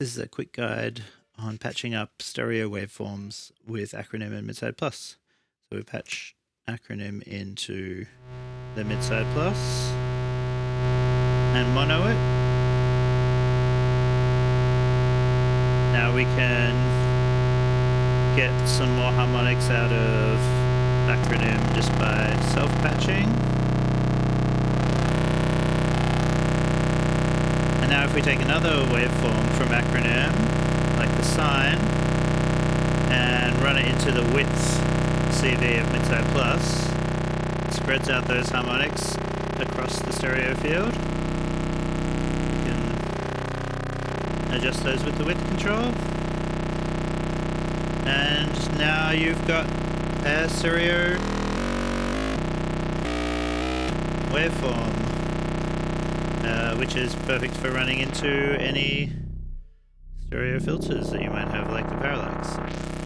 This is a quick guide on patching up stereo waveforms with Acronym and Midside Plus. So we patch Acronym into the Midside Plus and mono oh it. Now we can get some more harmonics out of Acronym just by self-patching. And now if we take another waveform from acronym, like the sine, and run it into the width CV of Midside Plus, it spreads out those harmonics across the stereo field. You can adjust those with the width control. And now you've got a stereo waveform uh, which is perfect for running into any stereo filters that you might have, like the parallax.